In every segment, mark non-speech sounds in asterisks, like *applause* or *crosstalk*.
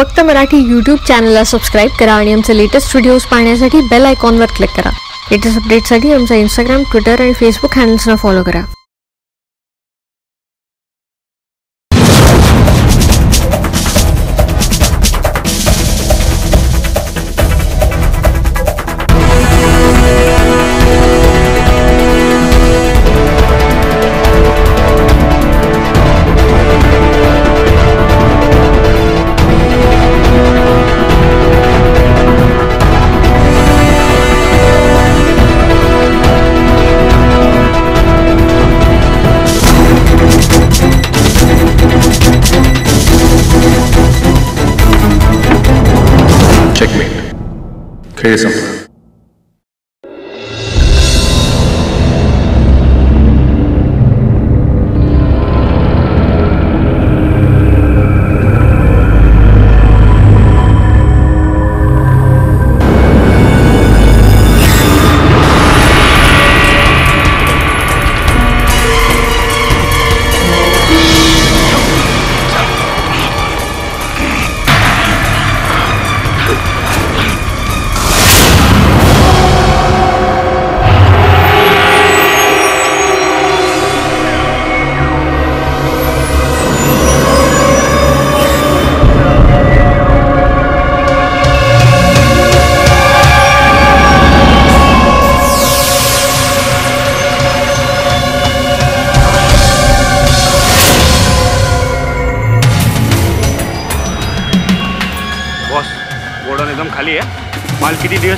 फक्त मराठी यूट्यूब चॅनलला सबस्क्राईब करा आणि आमचे लेटेस्ट व्हिडिओज पाहण्यासाठी बेल आयकॉनवर क्लिक करा. लेटेस्ट अपडेटसाठी आमचा इंस्टाग्राम ट्विटर आणि फेसबुक हँडल्सना फॉलो करा. பேசும்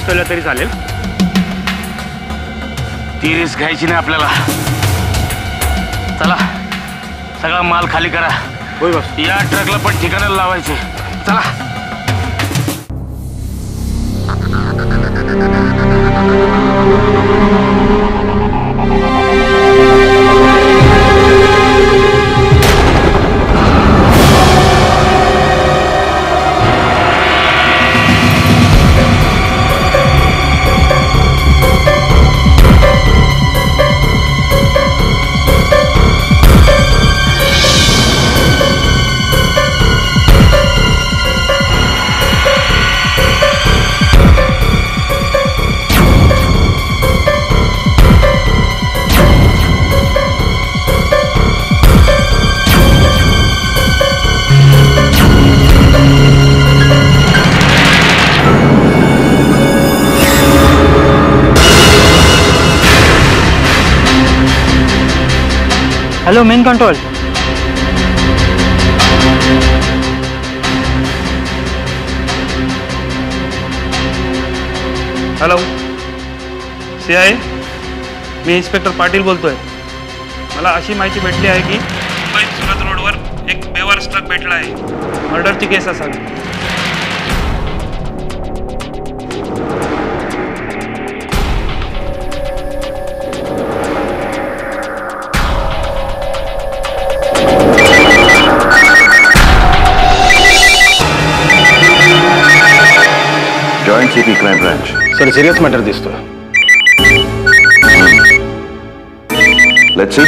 दिवस ठेवला तरी चालेल. ती रिस्क घ्यायची नाही आपल्याला. चला सगळा माल खाली करा. होय बॉस. या ट्रकला पण ठिकाणाला लावायचे. चला. Hello main control hello C I me inspector Patil बोलतोय. मला अशी माहिती भेटली आहे की, मुंबई सुरत रोडवर एक बेवारस ट्रक भेटला आहे. मर्डरची केस असावी. City crime branch sir serious matter दिसतोय let's see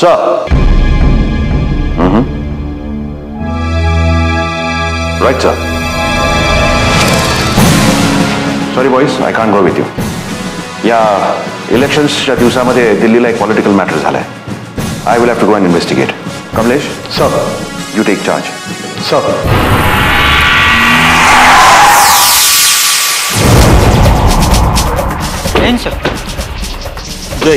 sir right sir sorry boys I can't go with you या इलेक्शन्सच्या दिवसामध्ये दिल्लीला एक पॉलिटिकल मॅटर झालाय. I will have to go and investigate Kamlesh sir you take charge sir Денься. Да,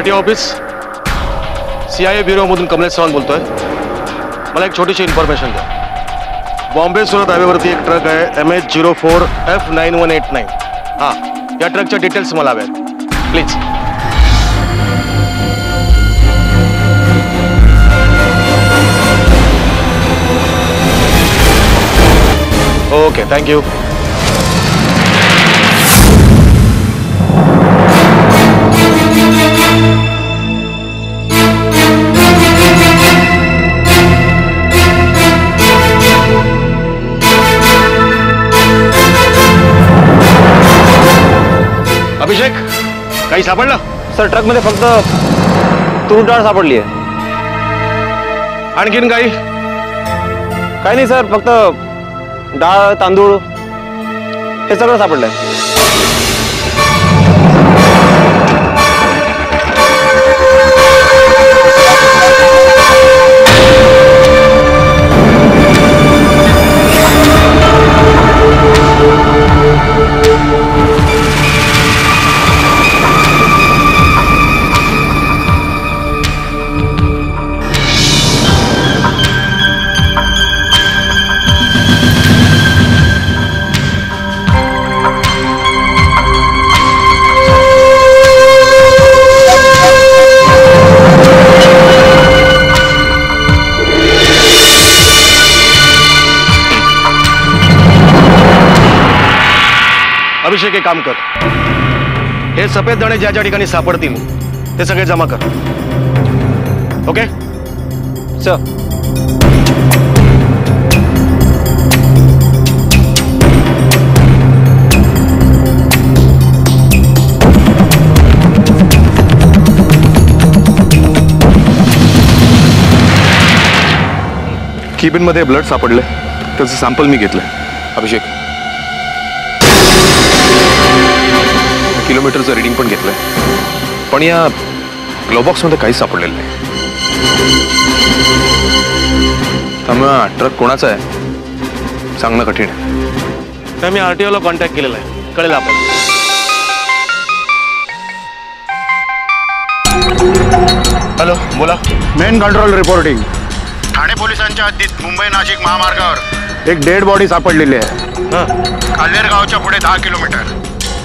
R T office C I A ब्युरोमधून Kamlesh Chavan बोलतोय. मला एक छोटीशी इन्फॉर्मेशन द्या. बॉम्बे सुरत हायवेवरती एक ट्रक आहे M H zero four F nine one eight nine हाँ, या ट्रकच्या डिटेल्स मला हव्यात. प्लीज़ ओके थँक्यू काही सापडलं सर ट्रकमध्ये फक्त तूर डाळ सापडली आहे आणखीन काही काही नाही सर फक्त डाळ तांदूळ हे सगळं अभिषेक एक काम कर हे सफ़ेद दाणे ज्या ज्या ठिकाणी जमा कर ओके सर मध्ये ब्लड सापडलंय. त्याचं सॅम्पल मी घेतलंय. अभिषेक. किलोमीटरचं रिडिंग पण घेतलंय. पण या ग्लोबॉक्समध्ये काहीच सापडलेलं नाही. त्यामुळे ट्रक कोणाचा आहे? सांगणं कठीण आहे. तर मी आरटीओला कॉन्टॅक्ट केलेला आहे. कळेल आपण. हॅलो बोला. मेन कंट्रोल रिपोर्टिंग ठाणे पोलिसांच्या हद्दीत मुंबई नाशिक महामार्गावर एक डेड बॉडी सापडलेली आहे. हां. खाल्लेर गावच्या पुढे दहा kilometre.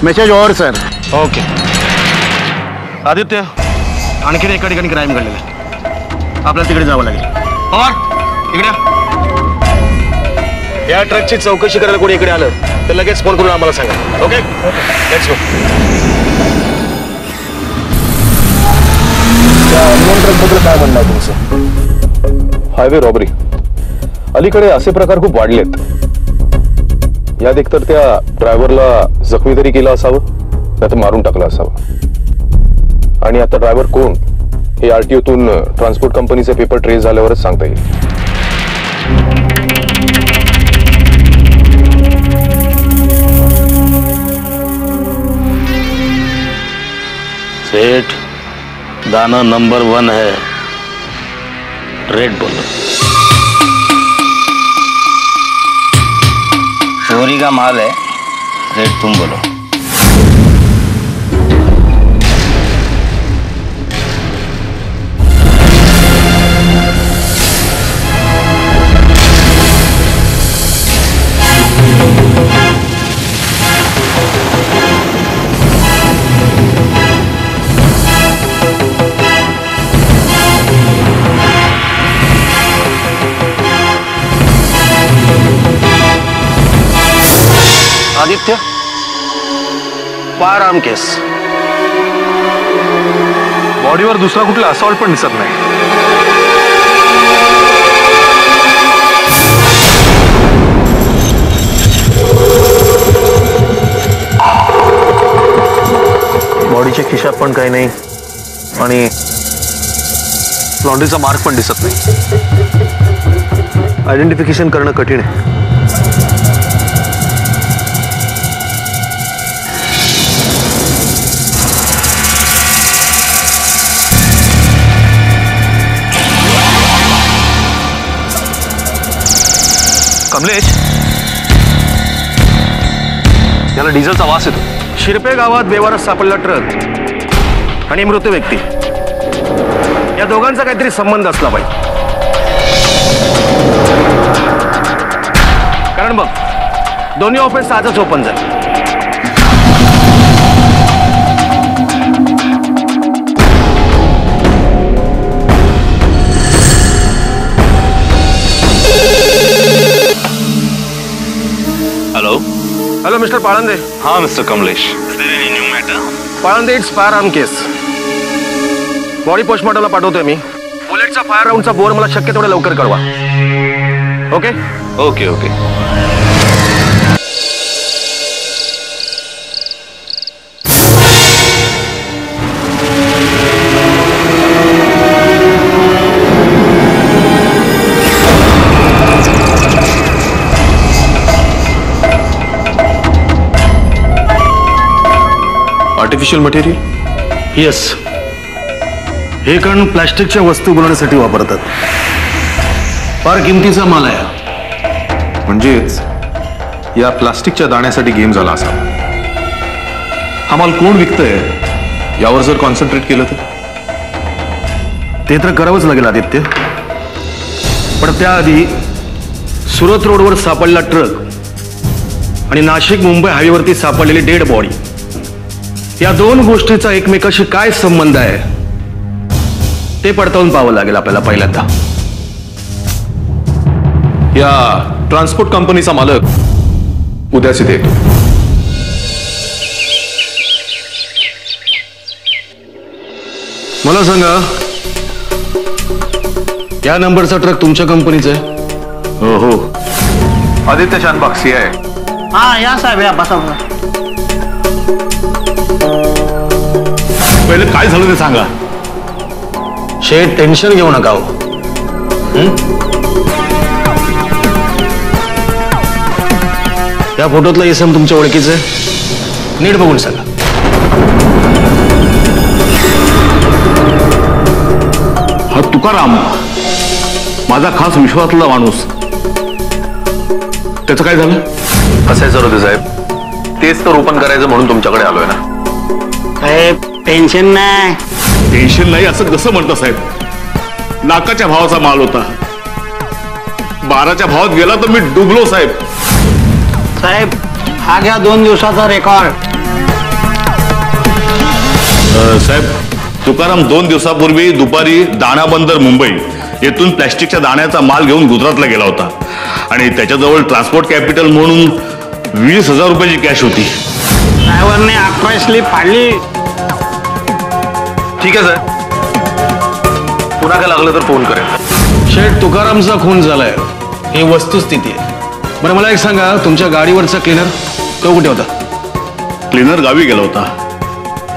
Message over sir okay. Aditya आणखीन एका ठिकाणी क्राईम घडलेला आहे. आपल्याला तिकडे जावं लागेल. पवार इकडे या. ट्रकची चौकशी करायला कोणी इकडे आलं तर लगेच फोन करून आम्हाला सांगा. ओके लेट्स गो काय म्हणणं आहे तुमचं? हायवे रॉबरी अलीकडे असे प्रकार खूप वाढलेत. यात एकतर त्या ड्रायव्हरला जखमी तरी केलं असावं नाही तर मारून टाकलं असावं. आणि आता ड्रायव्हर कोण? हे आरटीओतून ट्रान्सपोर्ट पेपर ट्रेस झाल्यावरच सांगता येईल. सेठ, दाना नंबर वन है. रेड बोलो. चोरी का माल है. रेट तुम बोलो. Fire arm case. बॉडीवर दुसरा कुठला असॉल्ट पण दिसत नाही. बॉडीच्या खिशात पण काही नाही आणि लॉन्ड्रीचा मार्क पण दिसत नाही. आयडेंटिफिकेशन करणं कठीण आहे. कमलेश. याला डिझेलचा वास येतो. शिरपे गावात बेवारस सापडला ट्रक आणि मृत व्यक्ती. या दोघांचा काहीतरी संबंध असला पाहिजे. कारण बघ दोन्ही ऑफिस आजच ओपन झाले. मिस्टर पाळंदे हाँ mister Kamlesh. Palande it's firearm case body पोस्टमॉर्टमला पाठवतोय मी. बुलेटचा फायर राऊंडचा बोर मला शक्य तेवढ्या लवकर कळवा. Okay okay okay artificial material yes हे कण प्लॅस्टिकच्या वस्तू बनवण्यासाठी वापरतात. फार किमतीचा माल आहे हा. म्हणजेच या प्लास्टिकच्या दाण्यासाठी गेम झाला असा. हा माल कोण विकतंय? यावर जर कॉन्सन्ट्रेट केलं तर? ते तर करावंच लागेल आदित्य. पण त्याआधी सुरत रोडवर सापडला ट्रक आणि नाशिक मुंबई हायवेवरती सापडलेली डेड बॉडी. या दोन गोष्टीचा एकमेकाशी काय संबंध आहे? ते पडताळून पाहावं लागेल आपल्याला पहिल्यांदा. या ट्रान्सपोर्ट कंपनीचा मालक उद्याच इथे येतो. मला सांगा या नंबरचा ट्रक तुमच्या कंपनीचा आहे? हो हो. आदित्य शानबाग सी आहे. हा या साहेब या बसा बसा. पहिले काय झालं ते सांगा. शेठ टेन्शन घेऊ नका हो. या फोटोतला इसम तुमच्या ओळखीचं? आहे नीट बघून सांगा. हा तुकाराम माझा खास विश्वासातला माणूस. त्याचं काय झालं? असायचं होते साहेब. तेच तर ओपन करायचं म्हणून तुमच्याकडे आलोय ना. साहेब टेन्शन नाही. टेन्शन नाही असं कसं म्हणता साहेब? लाखाच्या भावाचा माल होता. बाराच्या भावात गेला तर मी डुबलो साहेब. साहेब हा घ्या दोन दिवसाचा रेकॉर्ड साहेब तुकाराम दोन दिवसापूर्वी दुपारी दाणा बंदर मुंबई येथून प्लॅस्टिकच्या दाण्याचा माल घेऊन गुजरातला गेला होता. आणि त्याच्याजवळ ट्रान्सपोर्ट कॅपिटल म्हणून वीस हजार रुपयाची कॅश होती. ड्रायव्हरने अकरा स्लीप फाडली. ठीक आहे साहेब पुन्हा काय लागलं तर फोन करेल शेठ तुकारामचा खून झालाय. ही वस्तुस्थिती आहे. बरं मला एक सांगा तुमच्या गाडीवरचा क्लिनर तो कुठे होता? क्लिनर गावी गेला होता.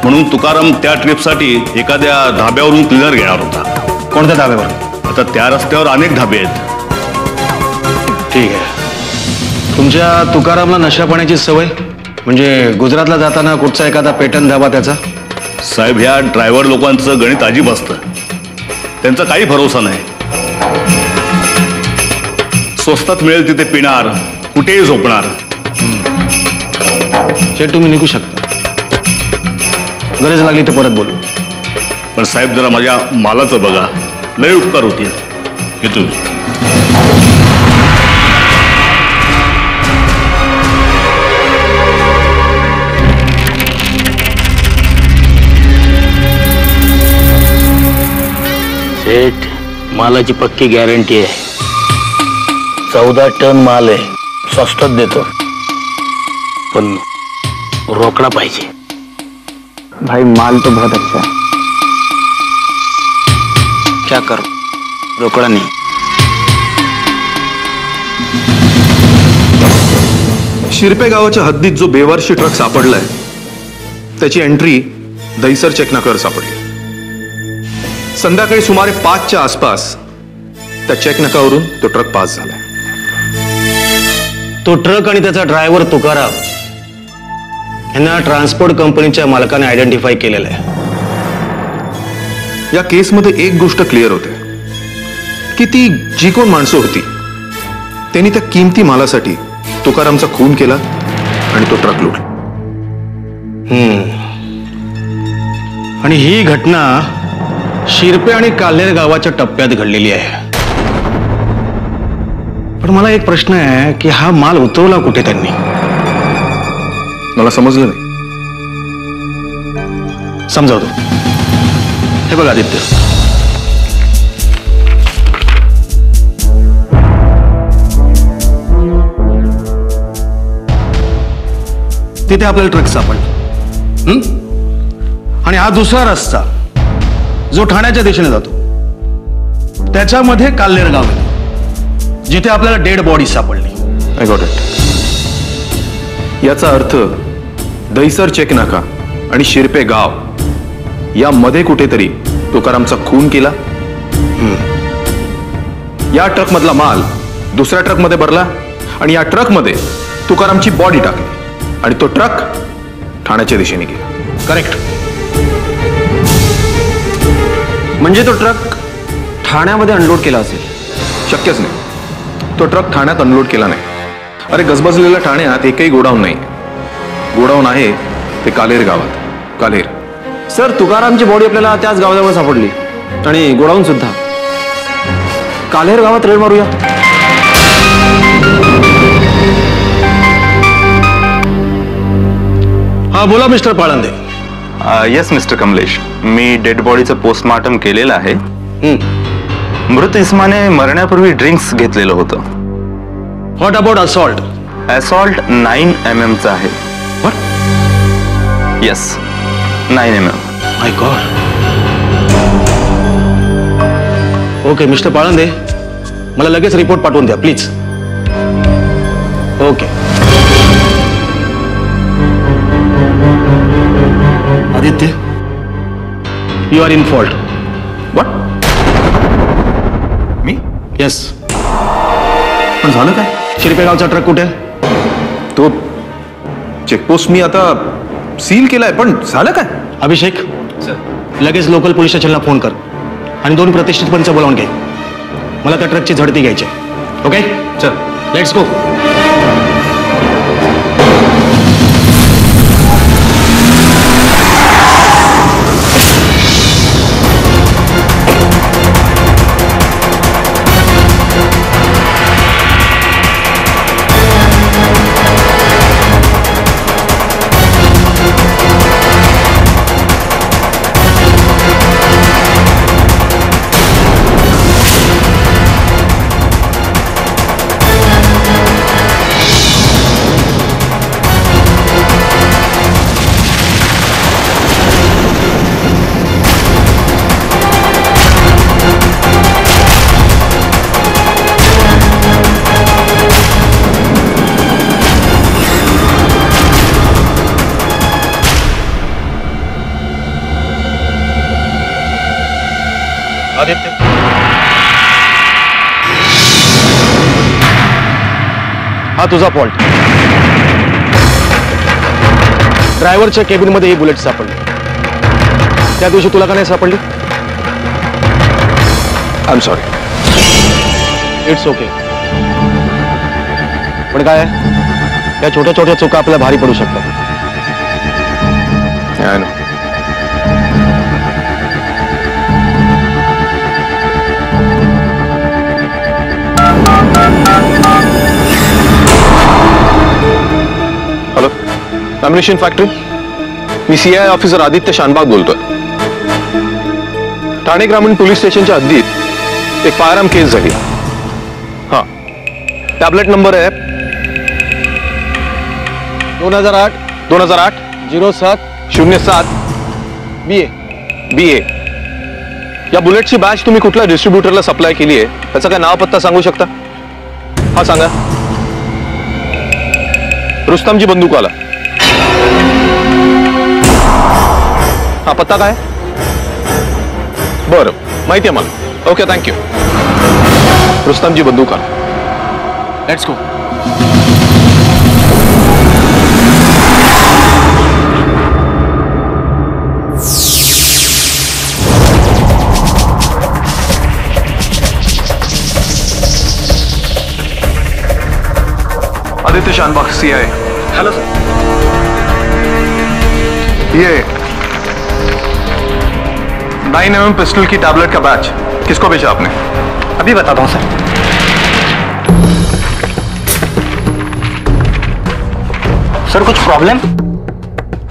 म्हणून तुकाराम त्या ट्रिपसाठी एखाद्या ढाब्यावरून क्लिनर घेणार होता. कोणत्या धाब्यावर आता त्या रस्त्यावर अनेक ढाबे आहेत. ठीक आहे. तुमच्या तुकारामला नशा पाण्याची सवय? म्हणजे गुजरातला जाताना कुठचा एखादा पेटन धाबा त्याचा? साहेब ह्या ड्रायव्हर लोकांचं गणित अजीब असतं. त्यांचा काही भरोसा नाही. स्वस्तात मिळेल तिथे पिणार कुठेही झोपणार. शेठ तुम्ही निघू शकता. गरज लागली तर परत बोलू. पण साहेब जरा माझ्या मालाचं बघा. लय उपकार होतील. येतो सेठ मालाची पक्की गॅरंटी आहे. चौदा टन माल आहे. स्वस्तात देतो. पण रोकडा पाहिजे. भाई माल तो बहुत अच्छा है. क्या करो? रोकड़ा नहीं. शिरपे गावाच्या हद्दीत जो बेवारशी ट्रक सापडलाय त्याची एंट्री दहिसर चेकनाकर सापडली. संध्याकाळी सुमारे पाचच्या आसपास त्या चेकनाकावरून तो ट्रक पास झालाय तो ट्रक आणि त्याचा ड्रायव्हर तुकाराम यांना ट्रान्सपोर्ट कंपनीच्या मालकाने आयडेंटिफाय केलेलं आहे. या केसमध्ये एक गोष्ट क्लिअर होते. की ती जी कोण माणसं होती त्यांनी त्या किमती मालासाठी तुकारामचा खून केला आणि तो ट्रक लुटला. आणि ही घटना शिरपे आणि काल्हेर गावाच्या टप्प्यात घडलेली आहे. पण मला एक प्रश्न आहे की हा माल उतरवला कुठे त्यांनी? मला समजलं नाही. समजावतो. हे बघा आदित्य. तिथे आपल्याला ट्रक सापडला? आणि हा दुसरा रस्ता. जो ठाण्याच्या दिशेने जातो. त्याच्यामध्ये काल्लेर गाव आहे. जिथे आपल्याला डेड बॉडी सापडली. आय गॉट इट याचा अर्थ दहिसर चेक नाका आणि शिरपे गाव. यामध्ये कुठेतरी तुकारामचा खून केला? या ट्रकमधला माल दुसऱ्या ट्रकमध्ये भरला आणि या ट्रकमध्ये तुकारामची बॉडी टाकली. आणि तो ट्रक ठाण्याच्या दिशेने गेला. करेक्ट म्हणजे तो ट्रक ठाण्यामध्ये अनलोड केला असेल. शक्यच नाही. तो ट्रक ठाण्यात अनलोड केला नाही. अरे गजबजलेल्या ठाण्यात एकही गोडाऊन नाही. गोडाऊन आहे ते कालेर गावात. कालेर. सर तुकारामची बॉडी आपल्याला त्याच गावाजवळ सापडली. आणि गोडाऊन सुद्धा. कालेर गावात रेड मारूया. हा बोला mister Palande. Yes mister Kamlesh. मी डेड बॉडीचं पोस्टमॉर्टम केलेलं आहे. मृत इस्माने मरण्यापूर्वी ड्रिंक्स घेतलेलं होतं. What about assault assault nine M एमचं आहे. Yes nine M M my god okay mister Palande मला लगेच रिपोर्ट पाठवून द्या please okay Aditya? You are in fault what me yes पण झालं काय शिरपेगावचा ट्रक कुठे तो चेकपोस्ट मी आता सील केलाय पण झालं काय अभिषेक लगेच लोकल पोलीस स्टेशनला फ़ोन कर. आणि दोन प्रतिष्ठित पंच बोलावून घे. मला त्या ट्रकची झडती घ्यायची ओके चल लेट्स गो तुझा फॉल्ट ड्रायव्हरच्या केबिनमध्ये ही बुलेट सापडली. त्या दिवशी तुला का नाही सापडली? I am sorry it's okay पण काय आहे? या छोट्या छोट्या चुका आपल्याला भारी पडू शकतात. अम्युनिशन फॅक्टरी मी सीआय ऑफिसर आदित्य शानबाग बोलतोय. ठाणे ग्रामीण पोलीस स्टेशनच्या हद्दीत एक फायरआर्म केस झाली. हा. टॅबलेट नंबर आहे. दोन हज़ार आठ. दोन हज़ार आठ. झिरो सात. शून्य सात. B A. B A. या बुलेटची बॅच तुम्ही कुठल्या डिस्ट्रीब्युटरला सप्लाय केली आहे? त्याचा काय नाव पत्ता सांगू शकता? हा सांगा. रुस्तमजी बंदूकवाला. हा, पत्ता काय? बरं माहिती आहे मला okay thank you Rustomji Bandookwala. Let's go Aditya Shanbag C I hello sir ये नाइन एम पिस्टल की टैबलेट का बैच किसको भेजा आपने? अभी बताता हूँ सर। सर कुछ प्रॉब्लम?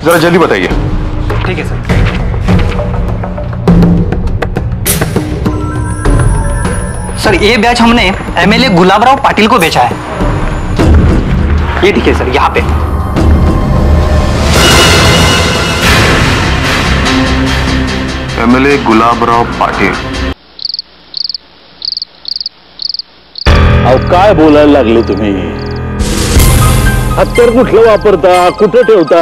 जरा जल्दी बताइए। ठीक है सर। सर ये बैच हमने एमएलए गुलाबराव पाटिल को बेचा है। ये देखिए सर यहाँ पे। एमएलए गुलाबराव पाटील. अहो काय बोलायला लागले तुम्ही? हत्यार कुठलं वापरता? कुठं ठेवता?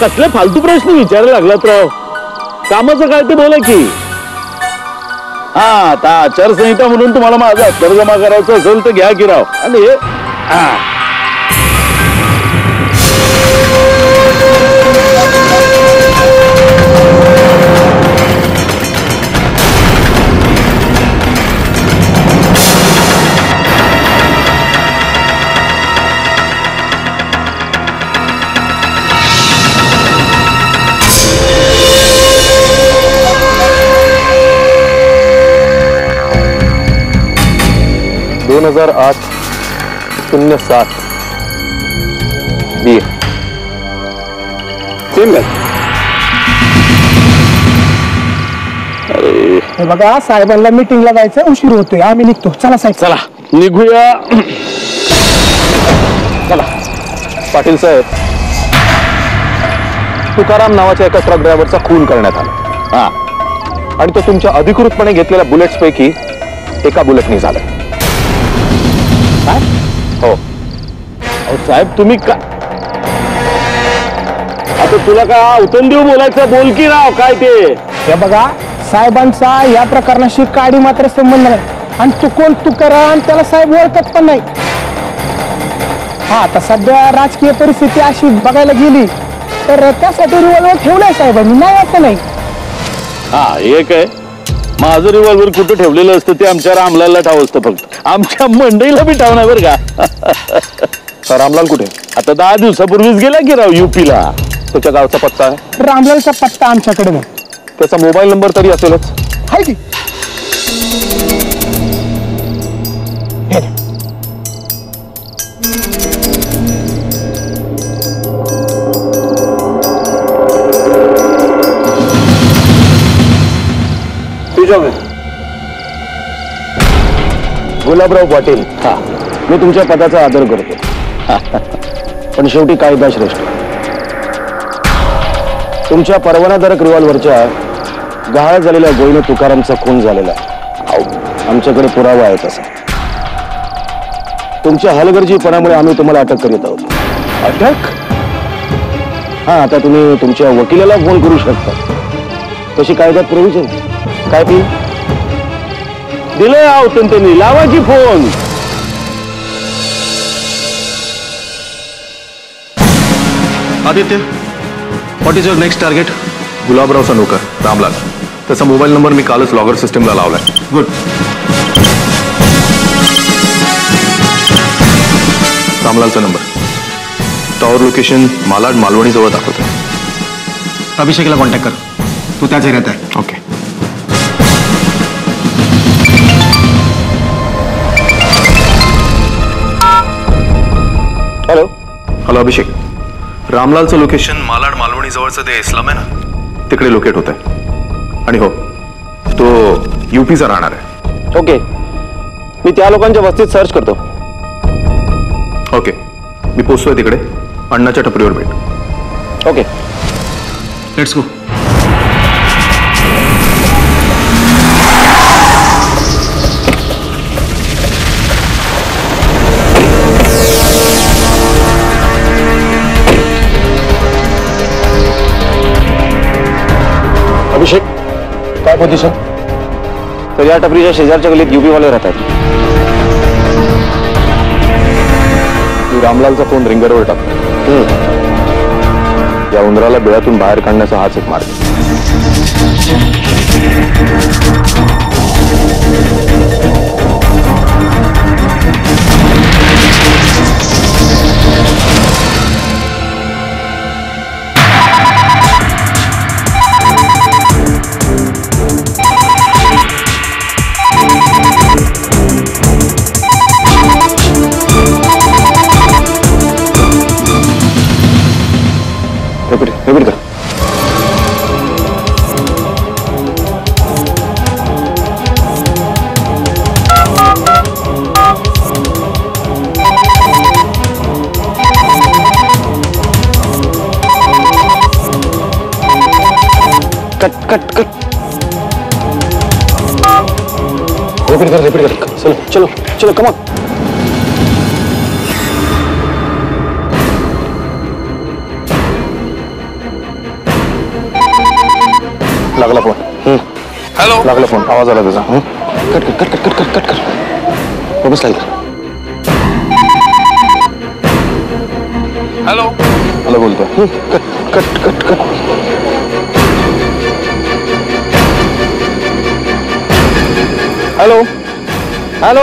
कसले फालतू प्रश्न विचारायला लागलात राव? कामाचं काय ते बोला की. हा आता आचारसंहिता म्हणून तुम्हाला माझा हत्यार जमा करायचं असेल तर घ्या की राव. आणि हे हा. दोन हजार आठ शून्य सात. बी सेम हे बघा साहेबांना मिटिंगला जायचं उशीर होतोय. आम्ही निघतो. चला साहेब. चला निघूया. चला. पाटील साहेब तुकाराम नावाच्या एका ट्रक ड्रायव्हरचा खून करण्यात आला. हा. आणि तो तुमच्या अधिकृतपणे घेतलेल्या बुलेट्स पैकी एका बुलेटनी झाला काय? हो. अहो साहेब तुम्ही का आता तुला का उतन देऊ बोलायचं? बोल की राव काय ते? हे बघा साहेबांचा या प्रकरणाशी काडी मात्र संबंध नाही. आणि तू कोण तू करा आणि त्याला साहेब ओळखत पण नाही. हा आता सध्या राजकीय परिस्थिती अशी बघायला गेली तर त्यासाठी रिव्हॉल्वर ठेवलाय साहेबांनी. नाही असं नाही. हा एक आहे. माझं रिव्हॉल्वर कुठं ठेवलेलं असतं ते आमच्या रामलालला ठाव असतं फक्त. आमच्या मंडईला बी ठावणार बरं का. *laughs* रामलाल कुठे? आता दहा दिवसापूर्वीच गेला की राव युपीला. त्याच्या गावचा पत्ता आहे? रामलालचा पत्ता आमच्याकडे नाही. त्याचा मोबाईल नंबर तरी असेलच. हाय की. गुलाबराव पाटील हा. मी तुमच्या पदाचा आदर करतो. पण शेवटी कायदा श्रेष्ठ. तुमच्या परवानाधारक रिव्हॉल्वरच्या गहाळ झालेल्या गोईने तुकारामचा खून झालेला आमच्याकडे पुरावा आहे तसा. तुमच्या हलगर्जीपणामुळे आम्ही तुम्हाला अटक करीत आहोत. अटक? हा आता तुम्ही तुमच्या वकिलाला फोन करू शकता. तशी कायद्यात प्रोव्हिजन काय ती? दिलंय आवतन त्यांनी लावा की phone. Aditya what is your next target गुलाबरावचा नोकर रामलाल. त्याचा मोबाईल नंबर मी कालच लॉगर सिस्टमला लावलाय. गुड रामलालचा number. Tower location Malad Malvani जवळ दाखवतोय. अभिषेकला कॉन्टॅक्ट कर. तू त्याच एरियात आहे. Okay hello Abhishek. रामलालचं location Malad मालवणी जवळचं ते इस्लाम आहे ना तिकडे लोकेट होत आहे आणि हो तो युपीचा राहणार आहे. ओके मी त्या लोकांच्या वस्तीत सर्च करतो. ओके मी पोचतोय तिकडे. अण्णाच्या टपरीवर भेट. ओके लेट्स गो अभिषेक काय पोझिशन तर या टपरीच्या शेजारच्या गलीत युपी वाले राहतात मी रामलालचा फ़ोन रिंगरवर टाक या उंदराला बिळातून बाहेर काढण्याचा हाच एक मार्ग. Cut cut. कट रिपीट कर रिपीट कर चलो चलो चलो कमा लागला फ़ोन हॅलो लागला फ़ोन आवाज़ आला त्याचा हं? कट कर कट कर कट कर कट। कर वापस लाईल हॅलो हॅलो बोलतोय। हं, cut cut cut cut. Hello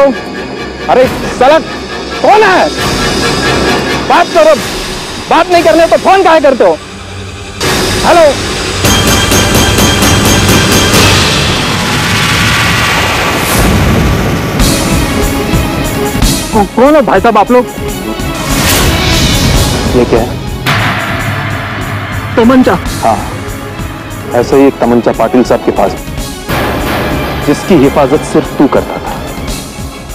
अरे सड़क कौन है? बात करो। बात नहीं करने तो फ़ोन कहा करते हो? हेलो कौन है भाई साहब आप लोग? ये क्या है? तमंचा। हाँ। ऐसा ही एक तमंचा पाटिल साहब के पास है, जिसकी हिफाजत सिर्फ़ तू करता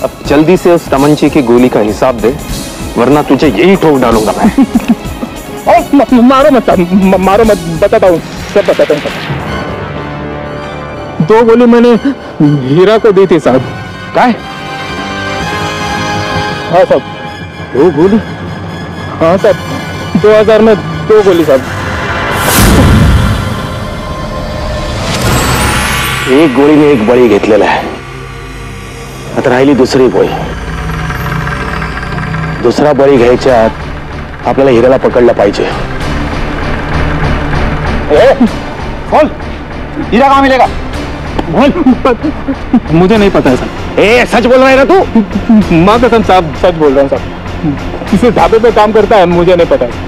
अब जल्दी से उस तमंचे की गोली का हिसाब दे वरना तुझे यही ठोक डालूँगा मैं। *laughs* ओ, म- मारो मत म- मारो मत बताता हूँ सब बताता हूँ। दो गोली मैंने हीरा को दी थी साहब। काय? हाँ साहब। दो गोली? हाँ साहब। दो हज़ार में दो गोली साहब। एक गोळीने एक बळी घेतलेला आहे आता राहिली दुसरी बळी दुसरा बळी घ्यायच्या आत आपल्याला हिऱ्याला पकडलं पाहिजे. बोल. हीरा कहाँ मिलेगा? बोल. मुझे नहीं पता है सर. ए सच बोल रहा है ना तू? माँ कसम साहब सच बोल रहा हूँ साहब किसी ढाबे पे काम करता है मुझे नहीं पता है.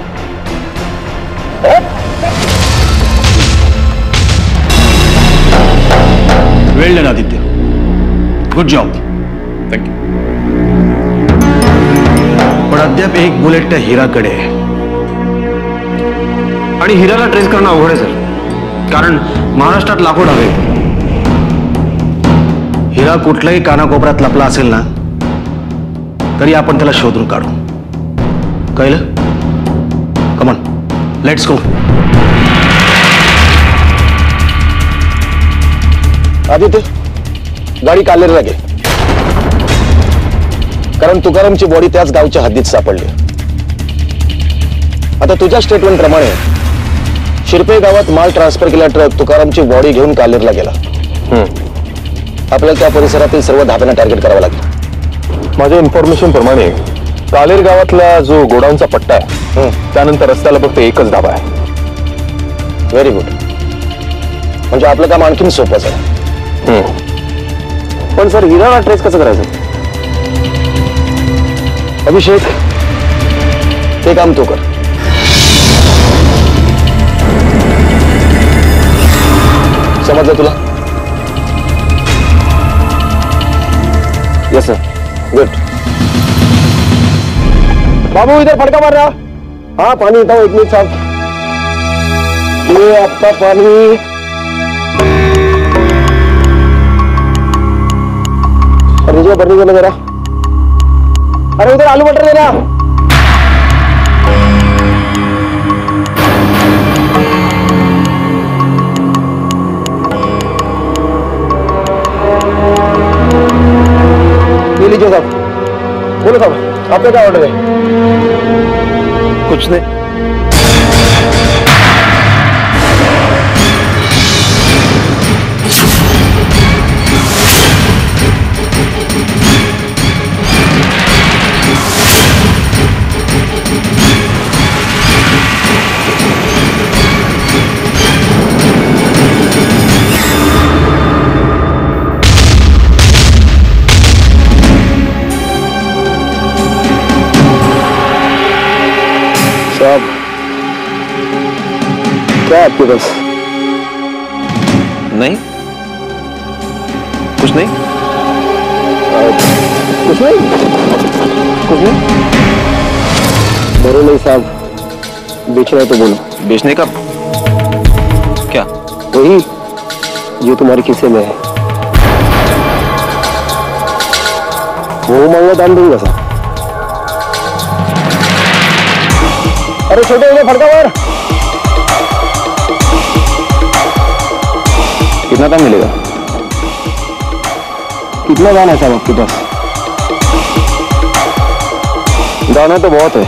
Well done Aditya. Good job पण अद्याप एक बुलेट त्या हिराकडे आहे. आणि हिराला ट्रेस करणं अवघड आहे सर कारण महाराष्ट्रात लाखो हवे हिरा कुठल्याही कानाकोपऱ्यात लपला असेल ना तरी आपण त्याला शोधून काढू. कळलं? कमन लेट्स गो आदित्य गाडी कालेरला घे. कारण तुकारामची बॉडी त्याच गावच्या हद्दीत सापडली. आता तुझ्या स्टेटमेंट प्रमाणे शिरपे गावात माल ट्रान्सफर केला ट्रक तुकारामची बॉडी घेऊन कालेरला गेला. आपल्याला त्या परिसरातील सर्व धाब्यांना टार्गेट करावं लागेल माझ्या इन्फॉर्मेशन प्रमाणे कालेर गावातला जो गोडाऊनचा पट्टा आहे त्यानंतर रस्त्याला फक्त एकच धाबा आहे. व्हेरी गुड म्हणजे आपलं काम आणखीन सोपंच आहे पण सर हिराला ट्रेस कसं करायचं? अभिषेक ते काम तू कर। समजलं तुला? यस सर गुड बाबू, इधर फटका मार रहा। हाँ पानी हूँ एक मिनट साहब। ये आपका पानी। और भरने के मेरा अरे उधर आलू मटर देना ले लीजिए साहब बोलो साहब आपका क्या ऑर्डर है कुछ नहीं। है आपके पास। नहीं। कुछ नहीं। कुछ नहीं। कुछ नहीं। बोलो नहीं साहब। बेचना है तो बोलो। बेचने का क्या? वही जो तुम्हारे किस्से में है। वो मांगा दाम दूँगा साहब। अरे छोटे उन्हें फटका मार। कितना टाइम मिलेगा। कितना दाना है साहब आपके पास? दाना तो बहुत है।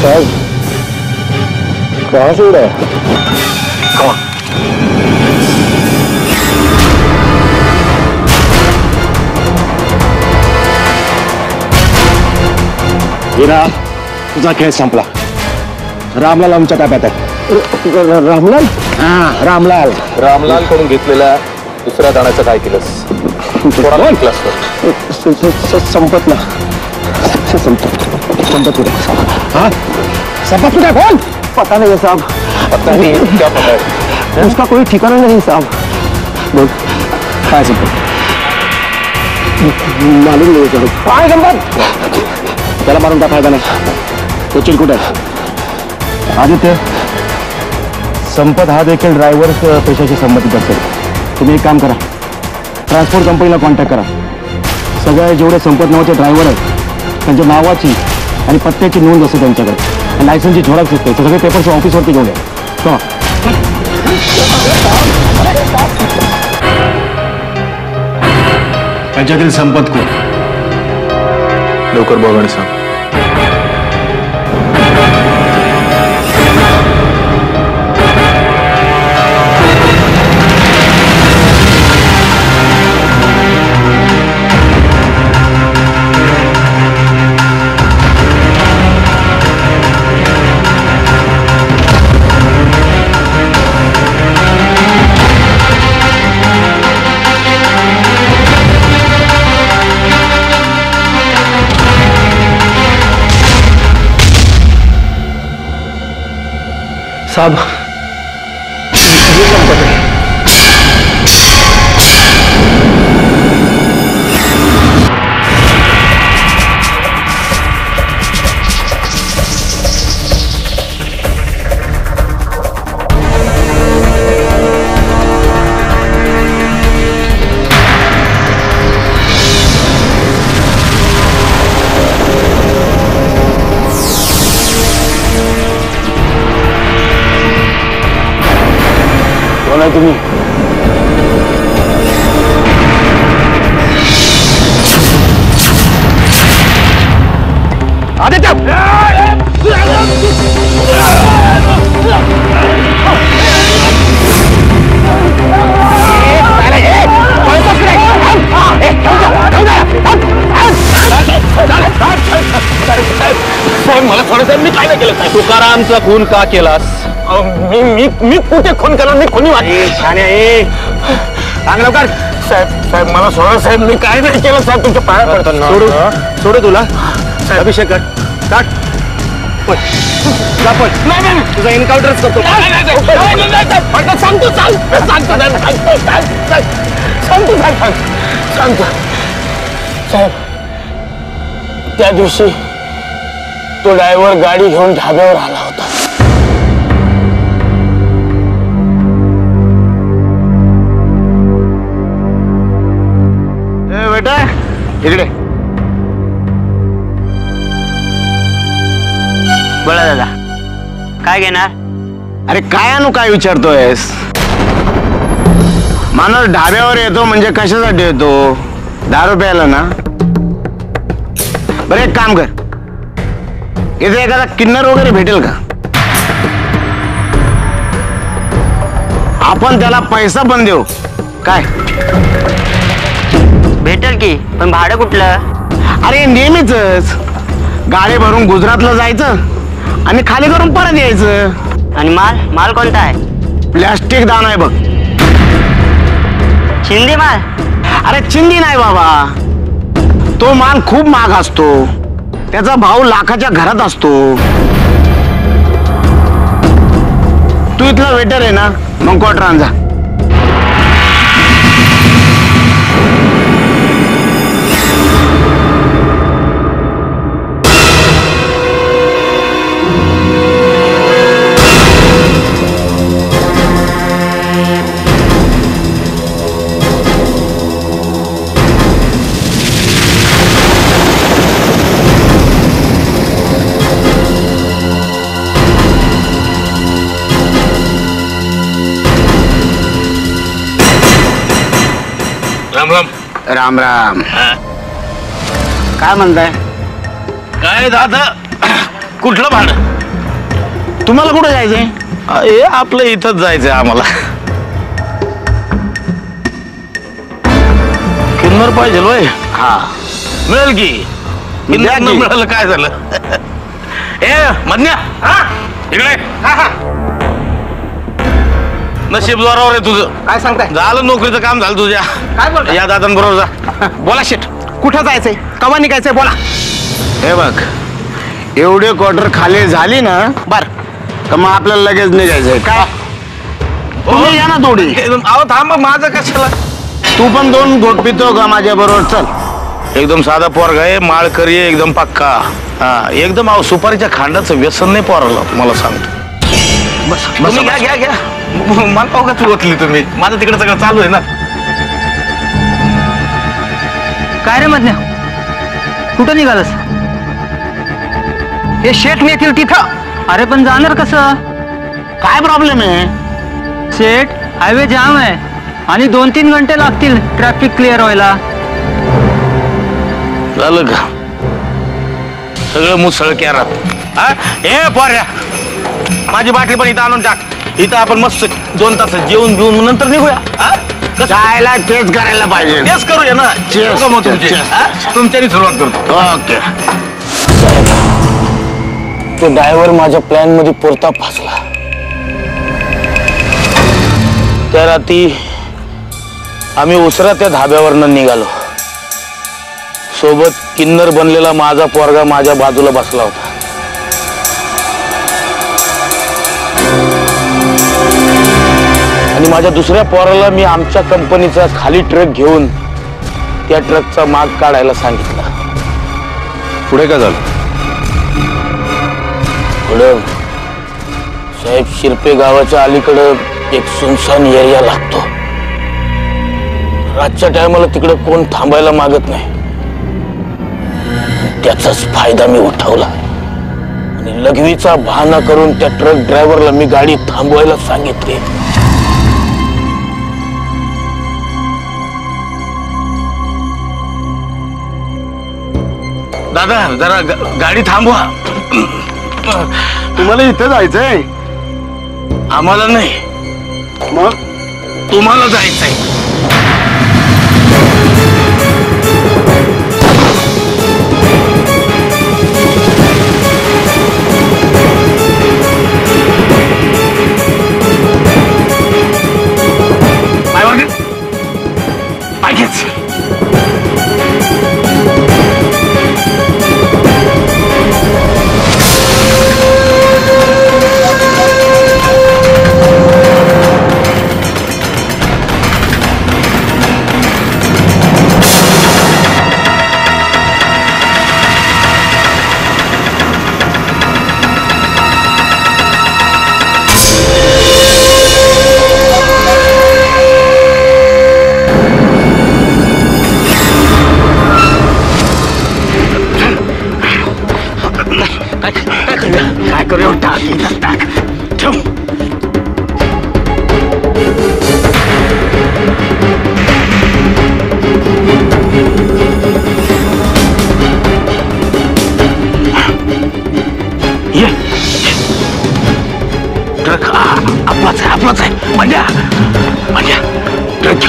साहब, कहाँ से उड़ा है? हिरा तुझा खेळ संपला रामलाल आमच्या ताब्यात आहे रामलाल हा रामलाल रामलाल कडून घेतलेल्या दुसऱ्या दाण्याचं काय केलंस? संपत ना. संपत. संपत कुठे हाँ? संपत कुठे कौन पता नहीं है साहब. पता नहीं क्या पता है *laughs* उसका कोई ठिकाना नहीं साहब. बोल. काय संपत? मालूम नहीं है काय संपत? त्याला मारून काय फ़ायदा नाही तो चिरकुट आहे आदित्य संपत हा देखील ड्रायव्हर पेशाशी संबंधित असेल. तुम्ही एक काम करा. ट्रान्सपोर्ट कंपनीला कॉन्टॅक्ट करा. सगळे जेवढे संपत नावाचे ड्रायव्हर आहेत त्यांच्या नावाची आणि पत्त्याची नोंद असते त्यांच्याकडे. लायसन्सची झोराक्स असते ते सगळे पेपर्स ऑफिसवरती घेऊन या. त्यांच्यातील संपत कोण? लवकर बघणं सांग. সব आहे तुम्ही। मला थोडं मी खून का केलास? मी मी मी कुठे खून केला? मी कोणी छाने ए सांग लवकर. साहेब साहेब मला सोडा साहेब. मी काय नाही केलं साहेब तुमच्या पाया पडतो सोडू सोडू तुला. अभिषेक कर काट. पळ. जा पळ. तुझा एन्काउंटरच करतो. सांगतो सांगतो सांगतो सांगतो सांगतो साहेब त्या दिवशी तो ड्रायव्हर गाडी घेऊन ढाब्यावर आला होता. इकडे बोला दादा काय घेणार अरे काय आणू काय विचारतोयस माणूस ढाब्यावर येतो म्हणजे कशासाठी येतो दारू प्यायला ना बरं एक काम कर इथे एखादा किन्नर वगैरे भेटेल का आपण त्याला पैसा पण देऊ काय की, पण भाडं अरे, नेहमीच. गाडी भरून गुजरातला जायचं खाली करून परत माल? माल कोणता आहे? प्लॅस्टिक दान आहे बघ. शिंदे माल? अरे, चिंदी नाही बाबा. तो माल खूप महाग असतो. त्याचा भाव लाखाच्या तू इथला वेटर आहे ना? मग क्वार्टर आणजा राम राम काय म्हणताय? काय दादा? कुठलं भाडं? तुम्हाला कुठे जायचंय? हे आपलं इथंच जायचंय आम्हाला. किन्नर पाहिजे होय. हा. मिळेल की? किन्नर. मिळालं काय झालं? ए मधन्या इकडे. नशीब जोरावर आहे तुझं. काय सांगताय? झालं नोकरीचं काम झालं तुझ्या. काय बोलताय? या दादांबरोबर जा. *laughs* बोला शेट कुठं जायचंय? कवा निघायचंय? बोला. हे बघ एवढे क्वार्टर खाली झाली ना बर. तर मग आपल्याला लगेच निघायचंय. काय? तुम्ही या ना थोडी अहो थांबा माझं कशाला? तू पण दोन घोट पितो का माझ्या बरोबर? चल. एकदम साधा पोरगा आहे माळकरी आहे एकदम पक्का. हा एकदम अहो सुपारीच्या खांडाचं व्यसन नाही पोराला तुम्हाला सांगतो. बस तुम्ही घ्या घ्या घ्या. *laughs* मला पाहू का ओतली तुम्ही? माझं तिकडे सगळं चालू आहे ना. काय रे मधल्या कुठं निघालस? हे शेठ नेतील तिथं. अरे पण जाणार कसं? काय प्रॉब्लेम आहे? शेठ हायवे जाम आहे. आणि दोन तीन घंटे लागतील ट्रॅफिक क्लिअर व्हायला. झालं का? सगळं मुसळ कॅरात हा? ए पोऱ्या! माझी बाटली पण इथं आणून टाक. इथं आपण मस्त दोन तास जेवून घेऊन नंतर निघूया हा? कसं? जायला तेच करायला पाहिजे तेच करूया ना Cheers, बघा मग तुमची. cheers. हा? तुमच्यानी सुरुवात करतो ओके तो ड्रायव्हर माझ्या प्लॅनमध्ये पुरता फसला त्या रात्री आम्ही उसरा त्या धाब्यावरनं निघालो सोबत किन्नर बनलेला माझा पोरगा माझ्या बाजूला बसला होता माझ्या दुसऱ्या पोराला मी आमच्या कंपनीचा खाली ट्रक घेऊन त्या ट्रकचा माग काढायला सांगितला. पुढे काय झालं? पुढं साहेब शिरपे गावाच्या अलीकडं एक सुनसान एरिया लागतो. रातच्या टायमाला तिकडे कोण थांबायला मागत नाही. त्याचाच फायदा मी उठवला. आणि लघवीचा बहाणा करून त्या ट्रक ड्रायव्हरला मी गाडी थांबवायला सांगितली. दादा जरा ग- गाडी थांबवा. तुम्हाला इथे जायचंय? आम्हाला नाही. मग? तुम्हाला जायचंय.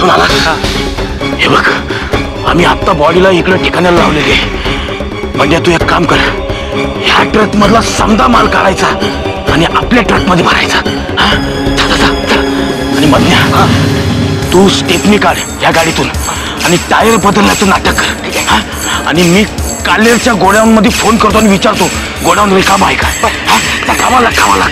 घेऊन आला हे बघ, आम्ही आत्ता बॉडीला इकडे ठिकाणाला लावलेले. तू एक काम कर, ह्या ट्रक मधला समजा माल काढायचा आणि हा? तू स्टेपनी काढ या गाडीतून. आणि टायर बदलण्याचं नाटक कर. हा? आणि मी कालेरच्या फ़ोन करतो आणि विचारतो, गोडाऊन रिकाम आहे का हा? त्या कामाला कामाला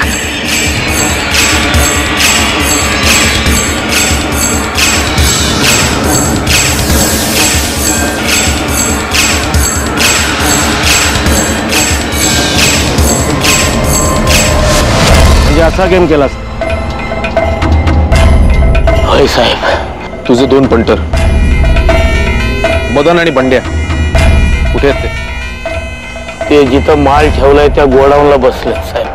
म्हणजे असा गेम केलास होय साहेब तुझे दोन पंटर मदन आणि बंड्या। कुठे आहेत ते? ते जिथं माल ठेवलाय त्या गोडाऊनला बसले साहेब.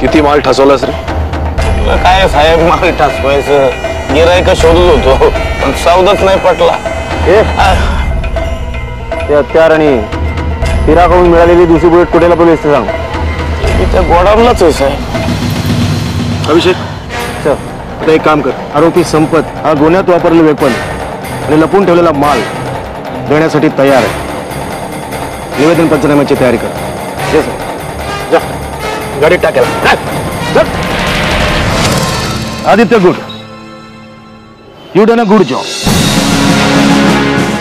किती माल ठसवलास रे काय साहेब माल टाकवायचं गिरायका शोधत होतो पण सौदाच नाही पटला. ते हत्यार आणि हिराकडून मिळालेली दुसरी बुलेट कुठेला पोलीस सांग. त्या गोडाऊनलाच आहे साहेब। अभिषेक चल आता एक काम कर आरोपी संपत हा गुन्ह्यात वापरलेलं वेपन आणि लपून ठेवलेला माल देण्यासाठी तयार आहे. निवेदन पंचनाम्याची तयारी कर. ये सर जा. गाडीत टाकेला Aditya good. You done a good job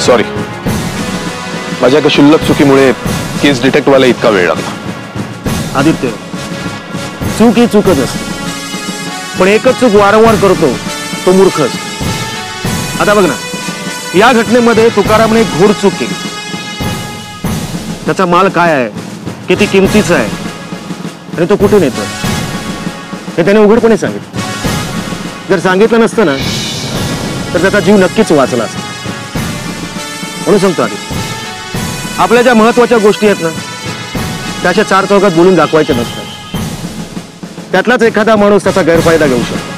sorry माझ्या एका शुल्लक चुकीमुळे केस डिटेक्ट व्हायला इतका वेळ लागला. आदित्य. चूक ही चूकच असते. पण एकच चूक वारंवार करतो तो मूर्ख असतो. आता बघ ना या घटनेमध्ये तुकारामने घोर चूक केली. त्याचा माल काय आहे किती किमतीचा आहे आणि तो कुठून येतो? हे त्याने उघडपणे सांगितलं. जर सांगितलं नसतं ना तर त्याचा जीव नक्कीच वाचला असता. म्हणून सांगतो आधी आपल्या ज्या महत्त्वाच्या गोष्टी आहेत ना त्याच्या चार चौकात बोलून दाखवायचे नसतात. त्यातलाच एखादा माणूस त्याचा गैरफायदा घेऊ शकतो.